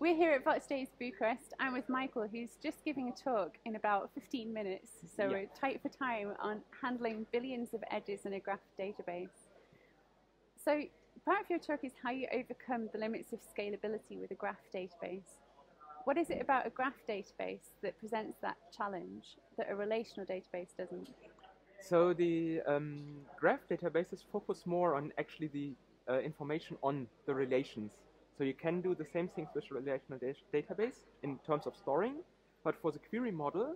Voxxed Days Bucharest. I'm with Michael, who's just giving a talk in about 15 minutes, so Yeah. we're tight for time on handling billions of edges in a graph database. So, part of your talk is how you overcome the limits of scalability with a graph database. What is it about a graph database that presents that challenge that a relational database doesn't? So the um, graph databases focus more on actually the uh, information on the relations. So you can do the same things with relational da- database in terms of storing, but for the query model,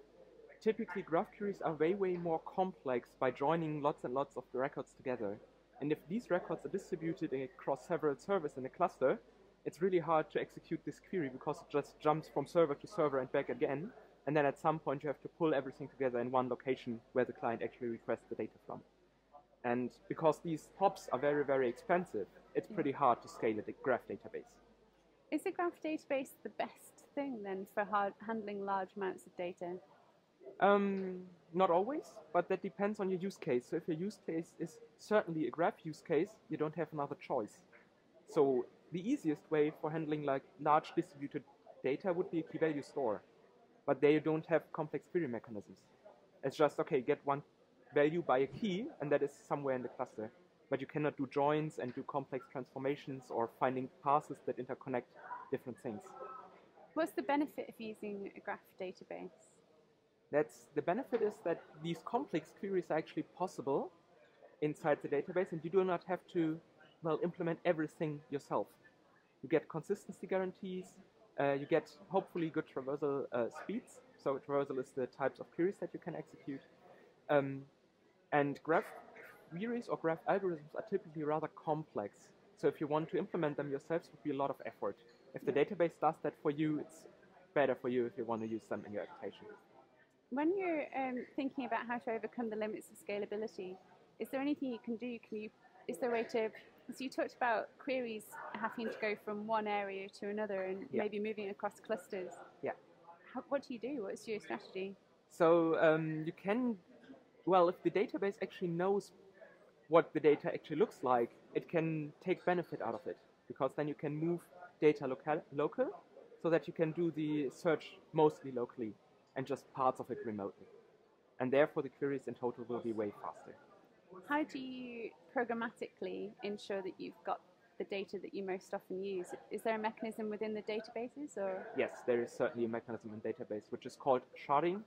typically graph queries are way, way more complex by joining lots and lots of the records together. And if these records are distributed across several servers in a cluster, it's really hard to execute this query because it just jumps from server to server and back again. And then at some point you have to pull everything together in one location where the client actually requests the data from. And because these hops are very, very expensive, it's pretty hard to scale a graph database. Is a graph database the best thing then for hard, handling large amounts of data? Um, not always, but that depends on your use case. So if your use case is certainly a graph use case, you don't have another choice. So the easiest way for handling like large distributed data would be a key value store, but there you don't have complex query mechanisms. It's just okay, get one value by a key, and that is somewhere in the cluster. But you cannot do joins and do complex transformations or finding passes that interconnect different things. What's the benefit of using a graph database? That's the benefit is that these complex queries are actually possible inside the database, and you do not have to well implement everything yourself. You get consistency guarantees. Uh, you get hopefully good traversal uh, speeds. So traversal is the types of queries that you can execute. Um, and graph queries or graph algorithms are typically rather complex. So if you want to implement them yourselves, would be a lot of effort. If the database does that for you, it's better for you if you want to use them in your application. When you're um, thinking about how to overcome the limits of scalability, is there anything you can do? Can you? Is there a way to? So you talked about queries having to go from one area to another and Yeah. maybe moving across clusters. Yeah. How, what do you do? What's your strategy? So um, you can, well, if the database actually knows what the data actually looks like, it can take benefit out of it because then you can move data local, local so that you can do the search mostly locally and just parts of it remotely. And therefore the queries in total will be way faster. How do you programmatically ensure that you've got the data that you most often use? Is there a mechanism within the databases or? Yes, there is certainly a mechanism in database which is called sharding.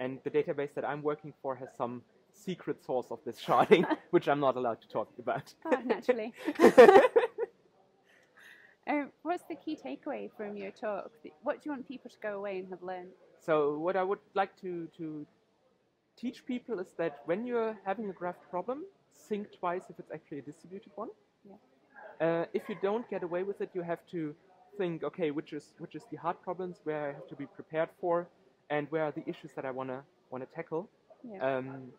And the database that I'm working for has some secret source of this sharding, which I'm not allowed to talk about. Oh, naturally. um, what's the key takeaway from your talk? What do you want people to go away and have learned? So what I would like to, to teach people is that when you're having a graph problem, think twice if it's actually a distributed one. Yeah. Uh, if you don't get away with it, you have to think, okay, which is which is the hard problems where I have to be prepared for, and where are the issues that I wanna wanna tackle. Yeah. Um,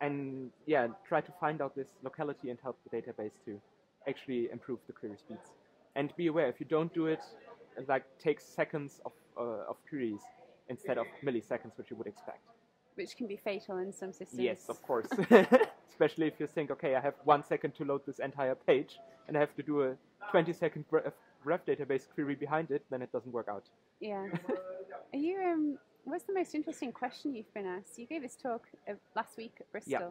and yeah, try to find out this locality and help the database to actually improve the query speeds. And be aware if you don't do it, it like takes seconds of uh, of queries instead of milliseconds, which you would expect. Which can be fatal in some systems. Yes, of course. Especially if you think, okay, I have one second to load this entire page, and I have to do a 20 second gra- graph database query behind it, then it doesn't work out. Yeah. Are you? Um, what's the most interesting question you've been asked? You gave this talk uh, last week at Bristol. Yeah.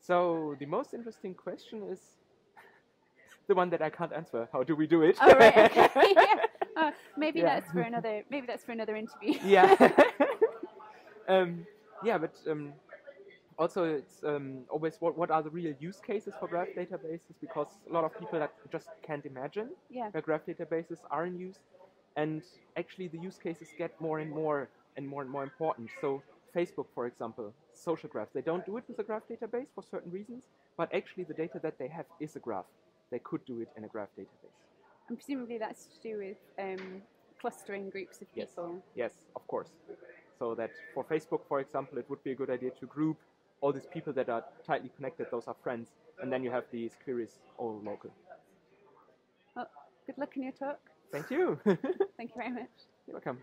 So the most interesting question is the one that I can't answer. How do we do it? Oh right. Okay. yeah. Oh, maybe Yeah. that's for another. Maybe that's for another interview. yeah. um, yeah, but um, also it's um, always what, what are the real use cases for graph databases because a lot of people that just can't imagine Yeah. where graph databases are in use, and actually the use cases get more and more and more and more important. So Facebook, for example, social graphs, they don't do it with a graph database for certain reasons, but actually the data that they have is a graph. They could do it in a graph database. And presumably that's to do with um, clustering groups of Yes. people. Yes, of course. So that for Facebook, for example, it would be a good idea to group all these people that are tightly connected, those are friends, and then you have these queries all local. Well, good luck in your talk. Thank you. Thank you very much. You're welcome.